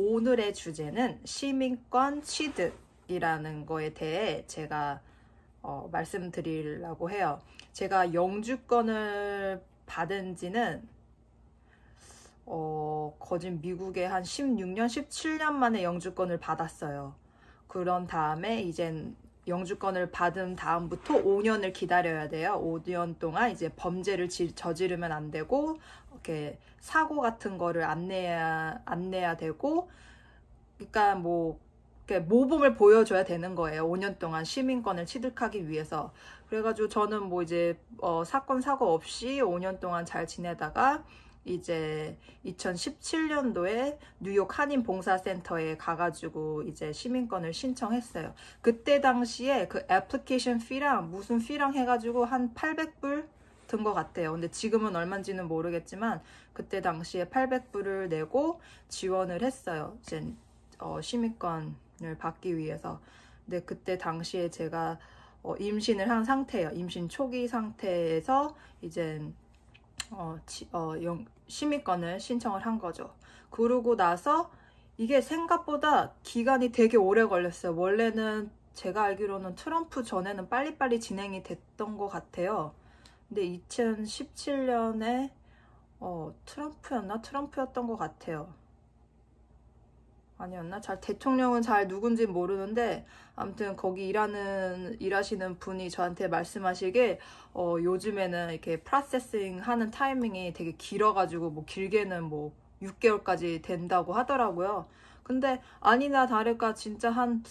오늘의 주제는 시민권 취득이라는 거에 대해 제가 어, 말씀드리려고 해요. 제가 영주권을 받은 지는 어, 거진 미국에 한 16년, 17년 만에 영주권을 받았어요. 그런 다음에 이젠 영주권을 받은 다음부터 5년을 기다려야 돼요. 5년 동안 이제 범죄를 저지르면 안 되고 이렇게 사고 같은 거를 안 내야 안 내야 되고 그러니까 뭐 모범을 보여줘야 되는 거예요. 5년 동안 시민권을 취득하기 위해서. 그래가지고 저는 뭐 이제 어, 사건 사고 없이 5년 동안 잘 지내다가 이제 2017년도에 뉴욕 한인 봉사센터에 가가지고 이제 시민권을 신청했어요. 그때 당시에 그 애플리케이션 피랑 무슨 피랑 해가지고 한 800불 든 것 같아요. 근데 지금은 얼마인지는 모르겠지만 그때 당시에 800불을 내고 지원을 했어요. 이제 어, 시민권을 받기 위해서. 근데 그때 당시에 제가 어, 임신을 한 상태예요. 임신 초기 상태에서 이제 어, 지, 어, 영, 시민권을 신청을 한 거죠. 그러고 나서 이게 생각보다 기간이 되게 오래 걸렸어요. 원래는 제가 알기로는 트럼프 전에는 빨리빨리 진행이 됐던 것 같아요. 근데 2017년에 어, 트럼프였나? 트럼프였던 것 같아요. 아니었나? 잘 대통령은 잘 누군지 모르는데 아무튼 거기 일하는 일하시는 분이 저한테 말씀하시길 어, 요즘에는 이렇게 프로세싱 하는 타이밍이 되게 길어가지고 뭐 길게는 뭐 6개월까지 된다고 하더라고요. 근데 아니나 다를까 진짜 한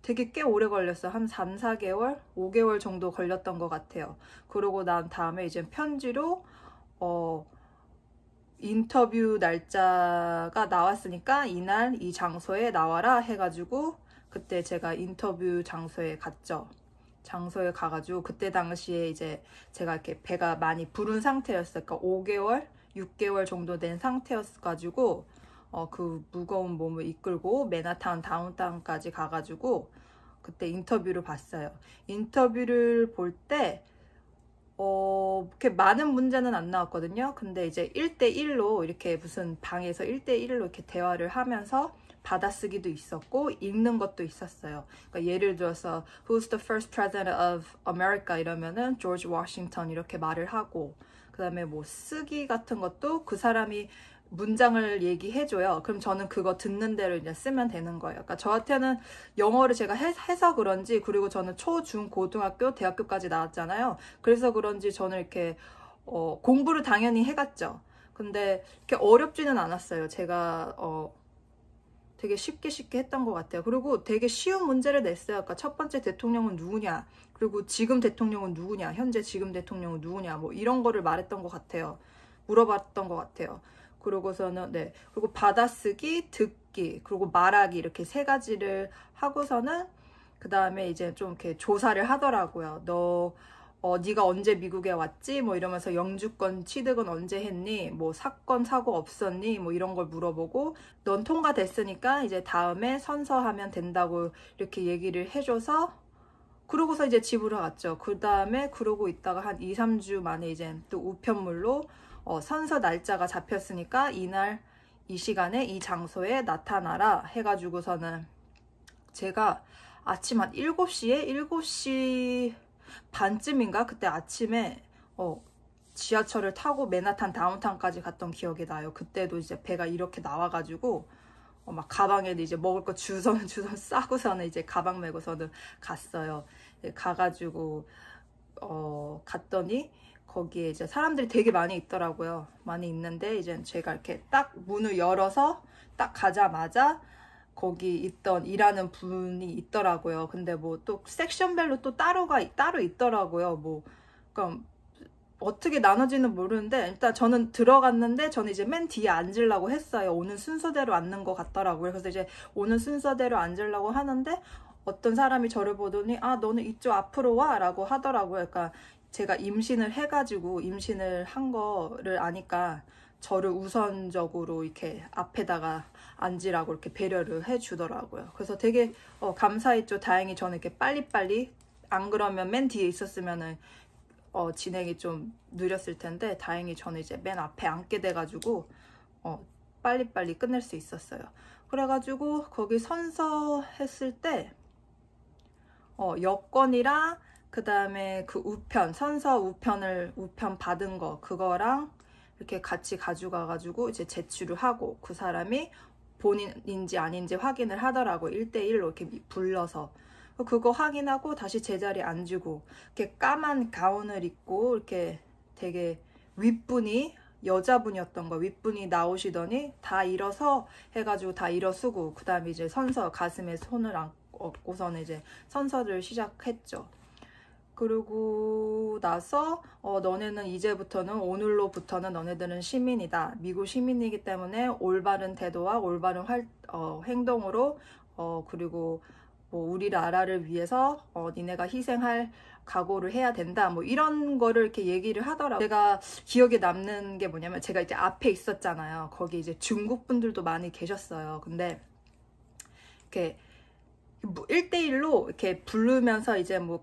되게 꽤 오래 걸렸어요. 한 3, 4개월? 5개월 정도 걸렸던 것 같아요. 그러고 난 다음에 이제 편지로 어 인터뷰 날짜가 나왔으니까 이날 이 장소에 나와라 해가지고 그때 제가 인터뷰 장소에 갔죠. 장소에 가가지고 그때 당시에 이제 제가 이렇게 배가 많이 부른 상태였어요. 그러니까 5개월, 6개월 정도 된 상태였어가지고 어, 그 무거운 몸을 이끌고 맨하탄 다운타운까지 가가지고 그때 인터뷰를 봤어요. 인터뷰를 볼때 어, 그렇게 많은 문제는 안 나왔거든요. 근데 이제 1대1로 이렇게 무슨 방에서 1대1로 이렇게 대화를 하면서 받아쓰기도 있었고 읽는 것도 있었어요. 그러니까 예를 들어서 Who's the first president of America 이러면은 George Washington 이렇게 말을 하고 그 다음에 뭐 쓰기 같은 것도 그 사람이 문장을 얘기해줘요. 그럼 저는 그거 듣는 대로 이제 쓰면 되는 거예요. 그러니까 저한테는 영어를 제가 해, 서 그런지 그리고 저는 초, 중, 고등학교, 대학교까지 나왔잖아요. 그래서 그런지 저는 이렇게 어, 공부를 당연히 해갔죠. 근데 이렇게 어렵지는 않았어요. 제가 어, 되게 쉽게 쉽게 했던 것 같아요. 그리고 되게 쉬운 문제를 냈어요. 그러니까 첫 번째 대통령은 누구냐, 그리고 지금 대통령은 누구냐, 현재 지금 대통령은 누구냐, 뭐 이런 거를 말했던 것 같아요. 물어봤던 것 같아요. 그러고서는 네 그리고 받아쓰기 듣기 그리고 말하기 이렇게 세 가지를 하고서는 그 다음에 이제 좀 이렇게 조사를 하더라고요 너 어, 네가 언제 미국에 왔지? 뭐 이러면서 영주권 취득은 언제 했니? 뭐 사건 사고 없었니? 뭐 이런 걸 물어보고 넌 통과됐으니까 이제 다음에 선서하면 된다고 이렇게 얘기를 해줘서 그러고서 이제 집으로 갔죠. 그 다음에 그러고 있다가 한 2, 3주 만에 이제 또 우편물로 어, 선서 날짜가 잡혔으니까 이날 이 시간에 이 장소에 나타나라 해가지고서는 제가 아침 한 7시에 7시 반쯤인가 그때 아침에 어, 지하철을 타고 맨하탄 다운타운까지 갔던 기억이 나요. 그때도 이제 배가 이렇게 나와가지고 어, 막 가방에도 이제 먹을 거 주선 주선 싸고서는 이제 가방 메고서는 갔어요. 가가지고 어 갔더니 거기에 이제 사람들이 되게 많이 있더라고요. 많이 있는데 이제 제가 이렇게 딱 문을 열어서 딱 가자마자 거기 있던 일하는 분이 있더라고요. 근데 뭐 또 섹션별로 또 따로가 따로 있더라고요. 뭐 그러니까 어떻게 나눠지는 모르는데 일단 저는 들어갔는데 저는 이제 맨 뒤에 앉으려고 했어요. 오는 순서대로 앉는 것 같더라고요. 그래서 이제 오는 순서대로 앉으려고 하는데 어떤 사람이 저를 보더니 아 너는 이쪽 앞으로 와라고 하더라고요. 그러니까 제가 임신을 해가지고 임신을 한 거를 아니까 저를 우선적으로 이렇게 앞에다가 앉으라고 이렇게 배려를 해주더라고요. 그래서 되게 어, 감사했죠. 다행히 저는 이렇게 빨리빨리 안 그러면 맨 뒤에 있었으면은 어, 진행이 좀 느렸을 텐데 다행히 저는 이제 맨 앞에 앉게 돼가지고 어, 빨리빨리 끝낼 수 있었어요. 그래가지고 거기 선서했을 때 어, 여권이랑 그 다음에 그 우편 선서 우편을 우편 받은 거 그거랑 이렇게 같이 가져가가지고 이제 제출을 하고 그 사람이 본인인지 아닌지 확인을 하더라고 1대1로 이렇게 불러서 그거 확인하고 다시 제자리에 앉고 이렇게 까만 가운을 입고 이렇게 되게 윗분이 여자분이었던 거 윗분이 나오시더니 다 일어서 해가지고 다 일어서고 그 다음에 이제 선서 가슴에 손을 얹고서는 이제 선서를 시작했죠. 그러고 나서 어, 너네는 이제부터는 오늘로부터는 너네들은 시민이다. 미국 시민이기 때문에 올바른 태도와 올바른 활, 어, 행동으로 어, 그리고 뭐 우리 나라를 위해서 어, 니네가 희생할 각오를 해야 된다. 뭐 이런 거를 이렇게 얘기를 하더라고요. 제가 기억에 남는 게 뭐냐면 제가 이제 앞에 있었잖아요. 거기 이제 중국 분들도 많이 계셨어요. 근데 이렇게 1대1로 뭐 이렇게 부르면서 이제 뭐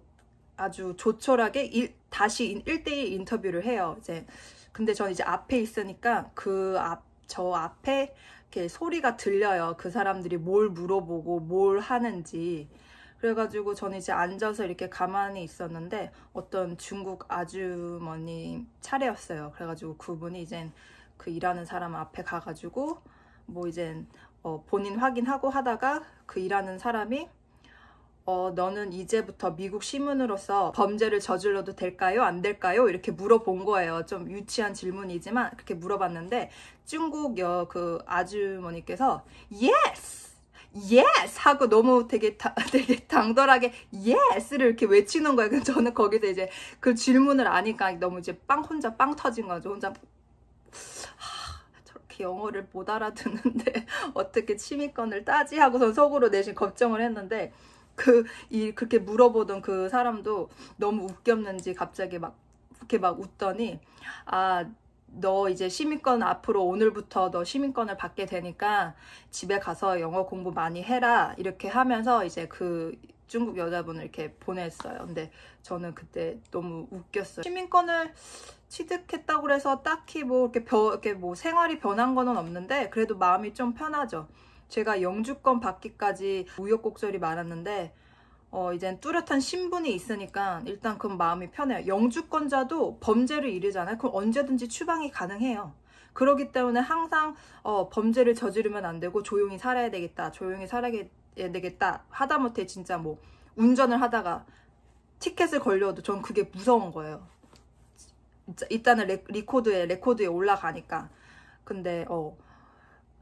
아주 조촐하게 일, 다시 1대1 인터뷰를 해요. 이제 근데 저는 이제 앞에 있으니까 그 앞 저 앞에 이렇게 소리가 들려요. 그 사람들이 뭘 물어보고 뭘 하는지. 그래가지고 저는 이제 앉아서 이렇게 가만히 있었는데 어떤 중국 아주머니 차례였어요. 그래가지고 그분이 이젠 그 일하는 사람 앞에 가가지고 뭐 이젠 어 본인 확인하고 하다가 그 일하는 사람이 어, 너는 이제부터 미국 시민으로서 범죄를 저질러도 될까요? 안 될까요? 이렇게 물어본 거예요. 좀 유치한 질문이지만 그렇게 물어봤는데 중국 여 그 아주머니께서 yes! yes! 하고 너무 되게, 다, 되게 당돌하게 yes를 이렇게 외치는 거예요. 저는 거기서 이제 그 질문을 아니까 너무 이제 빵 혼자 빵 터진 거죠. 혼자 영어를 못 알아듣는데 어떻게 취미권을 따지 하고선 속으로 내심 걱정을 했는데 그, 이, 그렇게 물어보던 그 사람도 너무 웃겼는지 갑자기 막, 이렇게 막 웃더니, 아, 너 이제 시민권 앞으로 오늘부터 너 시민권을 받게 되니까 집에 가서 영어 공부 많이 해라. 이렇게 하면서 이제 그 중국 여자분을 이렇게 보냈어요. 근데 저는 그때 너무 웃겼어요. 시민권을 취득했다고 해서 딱히 뭐 이렇게, 벼, 이렇게 뭐 생활이 변한 거는 없는데 그래도 마음이 좀 편하죠. 제가 영주권 받기까지 우여곡절이 많았는데 어, 이젠 뚜렷한 신분이 있으니까 일단 그럼 마음이 편해요. 영주권자도 범죄를 이르잖아요. 그럼 언제든지 추방이 가능해요. 그러기 때문에 항상 어, 범죄를 저지르면 안 되고 조용히 살아야 되겠다. 조용히 살아야 되겠다. 하다못해 진짜 뭐 운전을 하다가 티켓을 걸려도 전 그게 무서운 거예요. 일단은 레, 리코드에 레코드에 올라가니까. 근데 어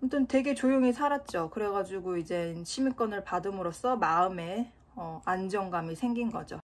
아무튼 되게 조용히 살았죠. 그래가지고 이제 시민권을 받음으로써 마음에 어, 안정감이 생긴 거죠.